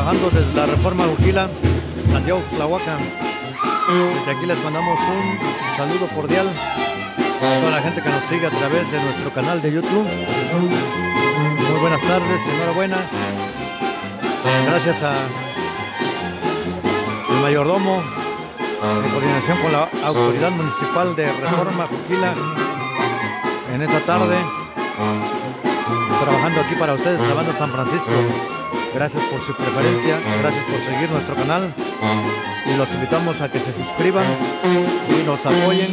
trabajando desde la Reforma Juquila, Santiago Tlahuaca. Desde aquí les mandamos un saludo cordial a toda la gente que nos sigue a través de nuestro canal de YouTube. Muy buenas tardes, enhorabuena. Gracias a el mayordomo en coordinación con la autoridad municipal de Reforma Juquila en esta tarde trabajando aquí para ustedes, la banda San Francisco. Gracias por su preferencia, gracias por seguir nuestro canal y los invitamos a que se suscriban y nos apoyen.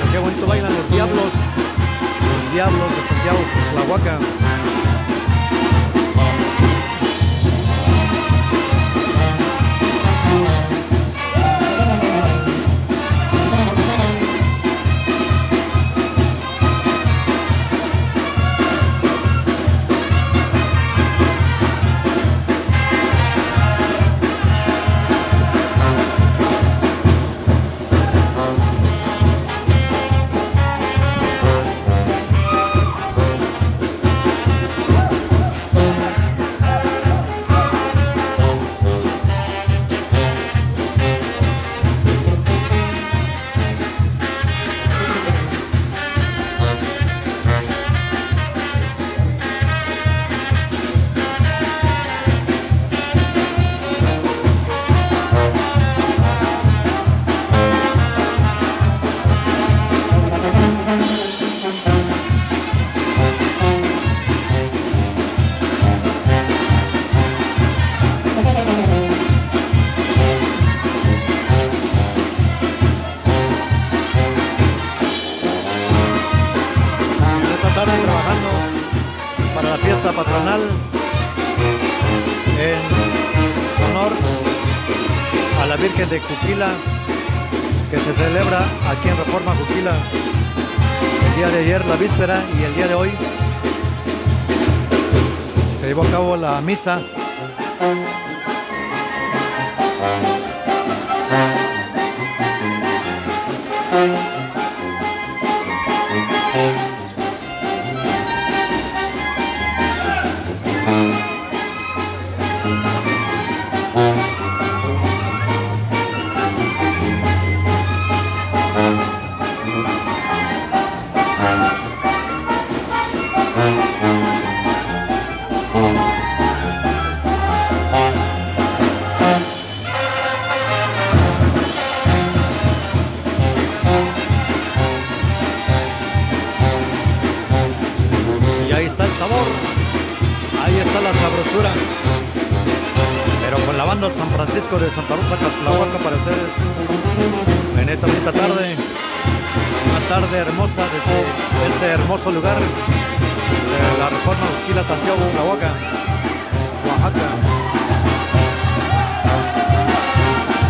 Pero qué bonito bailan los diablos, los diablos de Santiago, la la fiesta patronal en honor a la Virgen de Cuquila que se celebra aquí en Reforma Cuquila el día de ayer, la víspera y el día de hoy se llevó a cabo la misa y Francisco de Santa Rosa Catlahuaca para ustedes en esta bonita tarde, una tarde hermosa desde este hermoso lugar de la Reforma Esquila Santiago Tlahuaca, Oaxaca.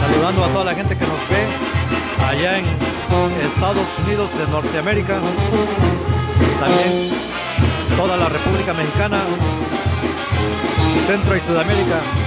Saludando a toda la gente que nos ve allá en Estados Unidos de Norteamérica también toda la República Mexicana, Centro y Sudamérica.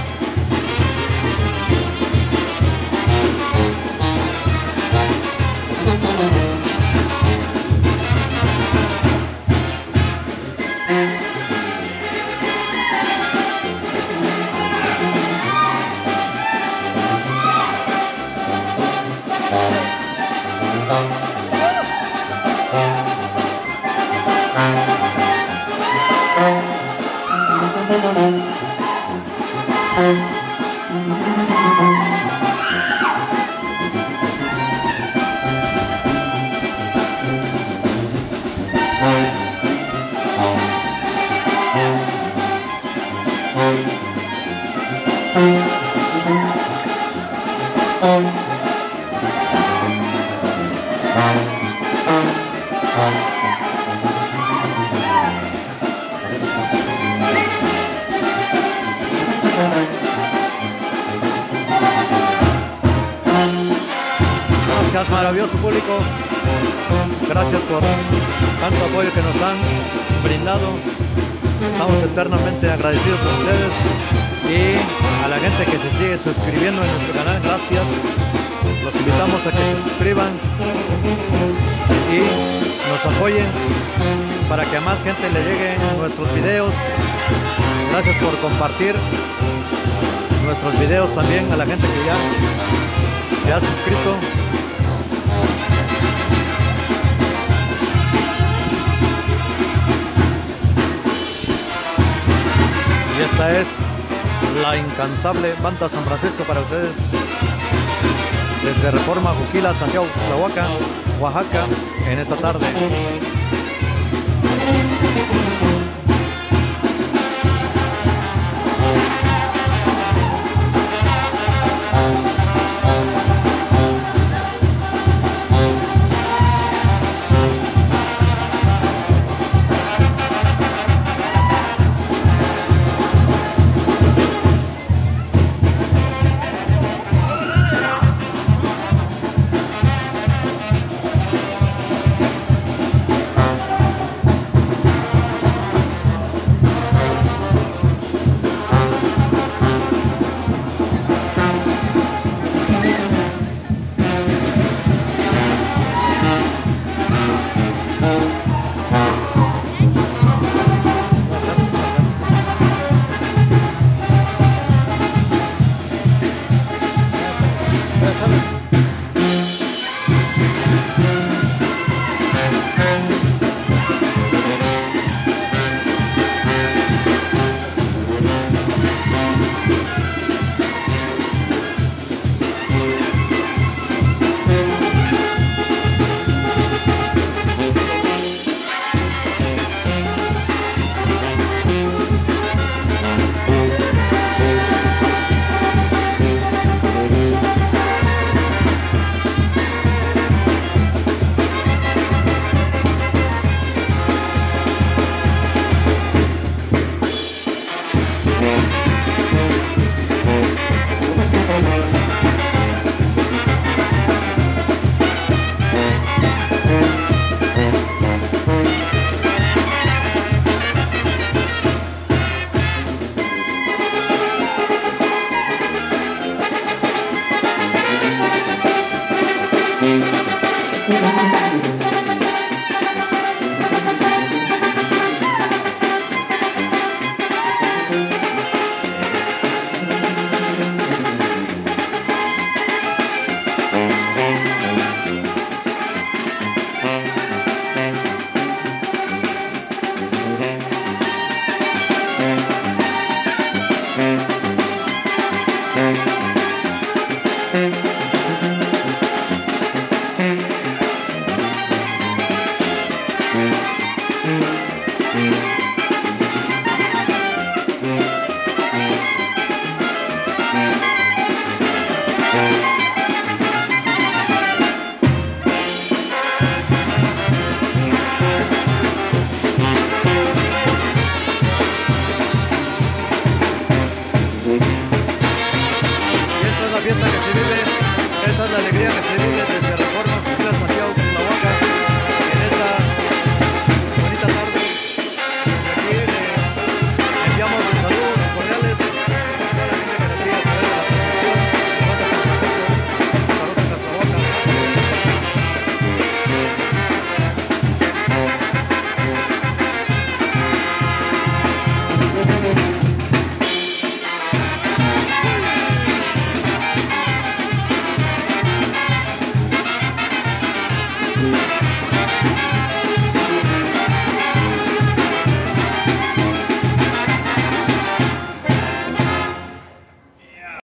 Gracias maravilloso público. Gracias por tanto apoyo que nos han brindado. Estamos eternamente agradecidos con ustedes y a la gente que se sigue suscribiendo en nuestro canal, gracias. Los invitamos a que se suscriban y nos apoyen para que a más gente le lleguen nuestros videos. Gracias por compartir nuestros videos también a la gente que ya se ha suscrito. Esta es la incansable Banda San Francisco para ustedes. Desde Reforma, Juquila, Santiago, Tlahuaca, Oaxaca, en esta tarde.